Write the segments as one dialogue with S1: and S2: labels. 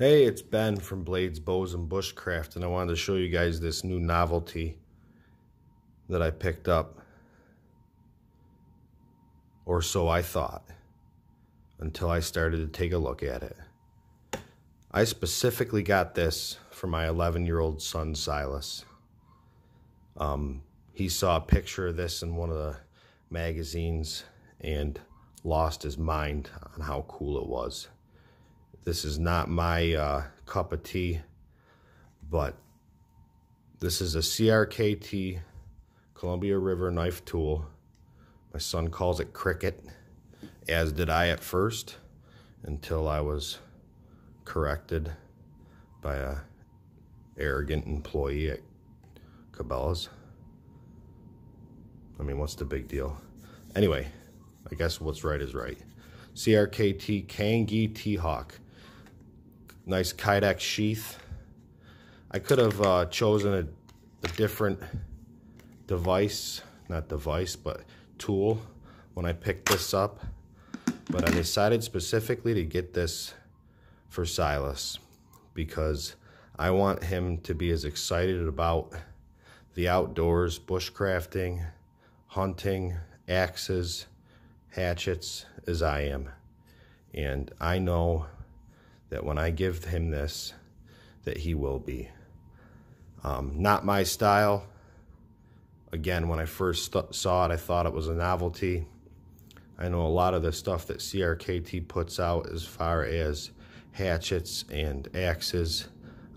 S1: Hey, it's Ben from Blades, Bows, and Bushcraft, and I wanted to show you guys this new novelty that I picked up. Or so I thought, until I started to take a look at it. I specifically got this for my 11-year-old son, Silas. Um, he saw a picture of this in one of the magazines and lost his mind on how cool it was. This is not my uh, cup of tea, but this is a CRKT Columbia River knife tool. My son calls it Cricket, as did I at first, until I was corrected by a arrogant employee at Cabela's. I mean, what's the big deal? Anyway, I guess what's right is right. CRKT Kangee T-Hawk nice Kydex sheath. I could have uh, chosen a, a, different device, not device, but tool when I picked this up. But I decided specifically to get this for Silas because I want him to be as excited about the outdoors, bushcrafting, hunting, axes, hatchets as I am. And I know that when I give him this, that he will be. Um, not my style. Again, when I first saw it, I thought it was a novelty. I know a lot of the stuff that CRKT puts out as far as hatchets and axes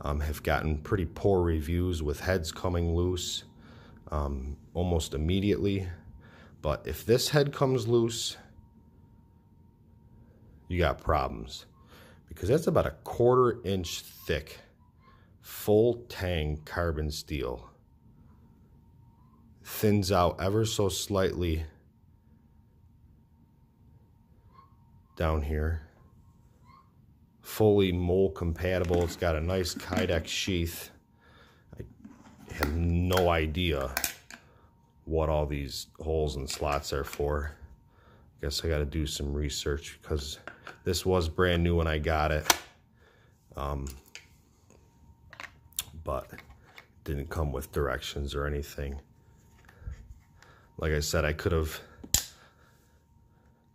S1: um, have gotten pretty poor reviews with heads coming loose um, almost immediately. But if this head comes loose, you got problems because that's about a quarter inch thick full tang carbon steel. Thins out ever so slightly down here. Fully MOLLE compatible. It's got a nice kydex sheath. I have no idea what all these holes and slots are for. I guess I got to do some research because this was brand new when I got it. Um, but didn't come with directions or anything. Like I said, I could have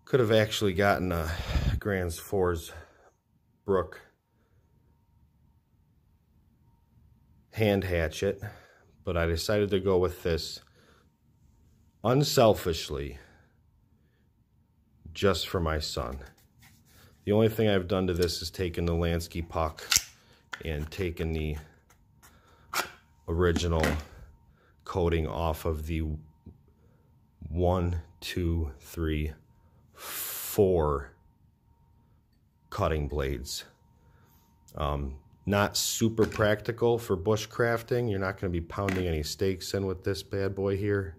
S1: could have actually gotten a Grand's Fours Brook hand hatchet, but I decided to go with this unselfishly just for my son. The only thing I've done to this is taken the Lansky puck and taken the original coating off of the one, two, three, four cutting blades. Um, not super practical for bushcrafting. You're not going to be pounding any stakes in with this bad boy here.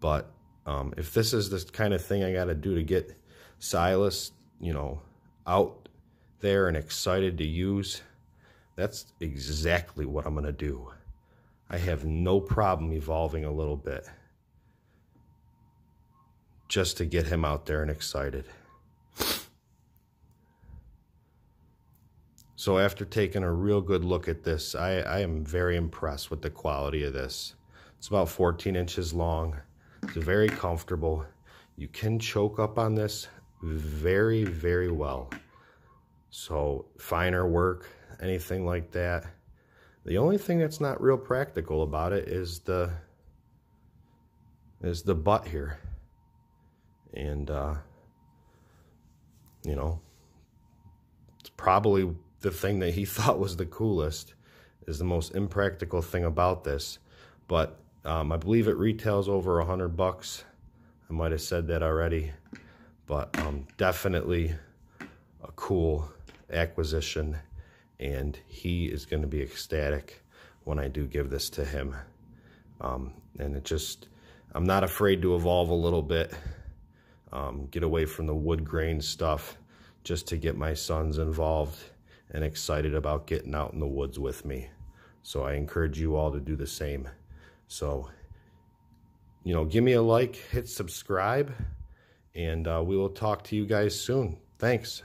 S1: But um, if this is the kind of thing I got to do to get Silas, you know, out there and excited to use, that's exactly what I'm going to do. I have no problem evolving a little bit just to get him out there and excited. So after taking a real good look at this, I, I am very impressed with the quality of this. It's about 14 inches long. It's very comfortable. You can choke up on this very, very well. So finer work, anything like that. The only thing that's not real practical about it is the is the butt here. And uh, you know, it's probably the thing that he thought was the coolest is the most impractical thing about this. But um, I believe it retails over a hundred bucks. I might have said that already, but um, definitely a cool acquisition and he is going to be ecstatic when I do give this to him. Um, and it just, I'm not afraid to evolve a little bit, um, get away from the wood grain stuff just to get my sons involved and excited about getting out in the woods with me. So I encourage you all to do the same. So, you know, give me a like, hit subscribe, and uh, we will talk to you guys soon. Thanks.